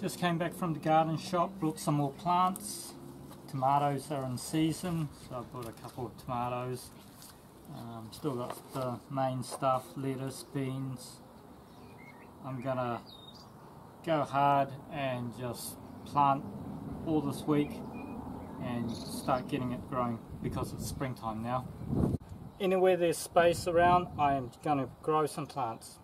Just came back from the garden shop, brought some more plants. Tomatoes are in season, so I bought a couple of tomatoes. Um, still got the main stuff, lettuce, beans. I'm gonna go hard and just plant all this week and start getting it growing because it's springtime now. Anywhere there's space around, I am to grow some plants.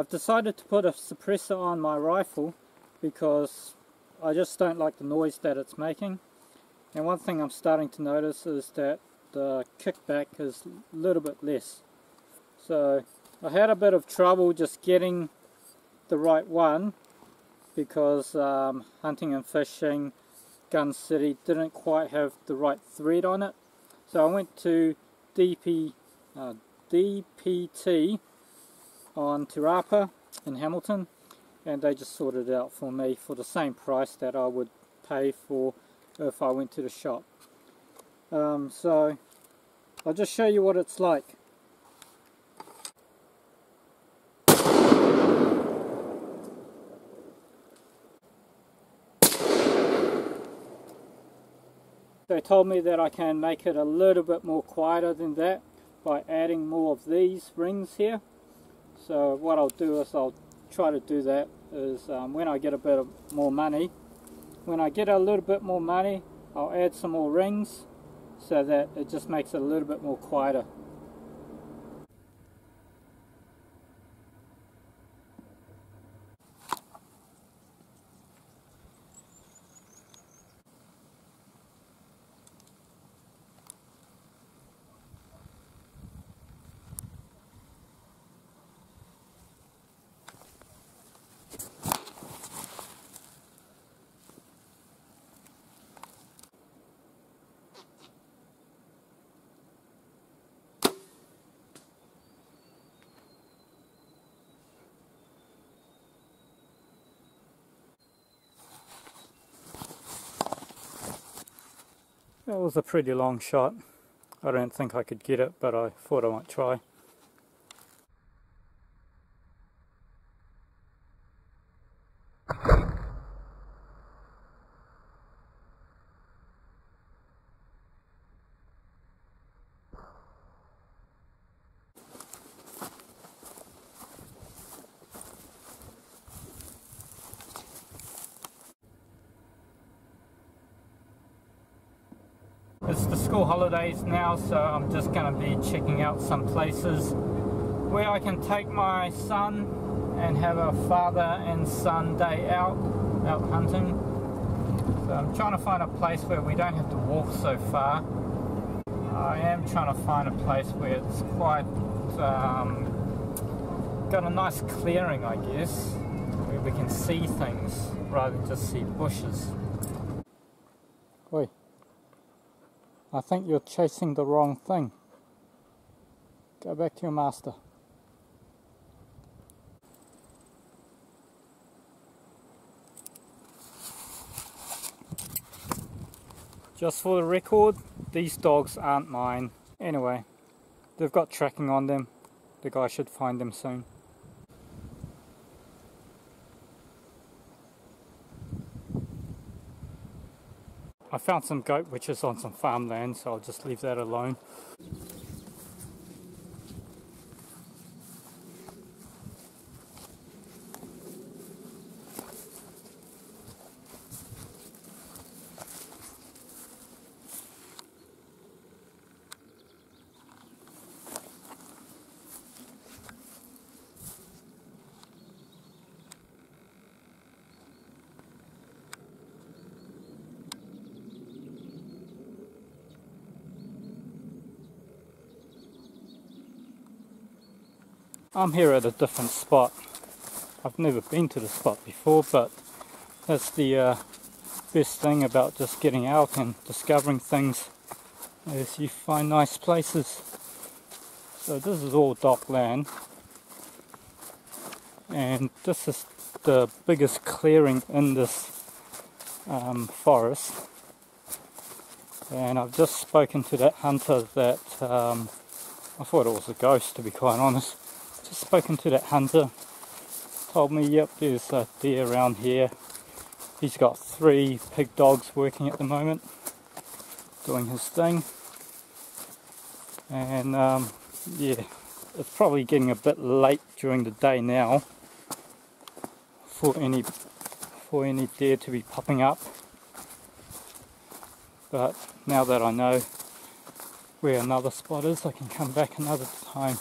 I've decided to put a suppressor on my rifle because I just don't like the noise that it's making. And one thing I'm starting to notice is that the kickback is a little bit less. So I had a bit of trouble just getting the right one because um, hunting and fishing Gun City didn't quite have the right thread on it. So I went to DP, uh, DPT on Te Rapa in Hamilton and they just sorted it out for me for the same price that I would pay for if I went to the shop. Um, so I'll just show you what it's like. They told me that I can make it a little bit more quieter than that by adding more of these rings here. So what I'll do is I'll try to do that is um, when I get a bit of more money, when I get a little bit more money, I'll add some more rings so that it just makes it a little bit more quieter. That was a pretty long shot. I don't think I could get it, but I thought I might try. It's the school holidays now, so I'm just going to be checking out some places where I can take my son and have a father and son day out, out hunting. So I'm trying to find a place where we don't have to walk so far. I am trying to find a place where it's quite um, got a nice clearing, I guess, where we can see things rather than just see bushes. Oi. I think you're chasing the wrong thing. Go back to your master. Just for the record, these dogs aren't mine. Anyway, they've got tracking on them. The guy should find them soon. I found some goat which is on some farmland, so I'll just leave that alone. I'm here at a different spot. I've never been to the spot before, but that's the uh, best thing about just getting out and discovering things is you find nice places. So this is all DOC land and this is the biggest clearing in this um, forest and I've just spoken to that hunter that um, I thought it was a ghost to be quite honest just spoken to that hunter. Told me yep there's a deer around here. He's got three pig dogs working at the moment doing his thing. And um, yeah it's probably getting a bit late during the day now for any for any deer to be popping up. But now that I know where another spot is I can come back another time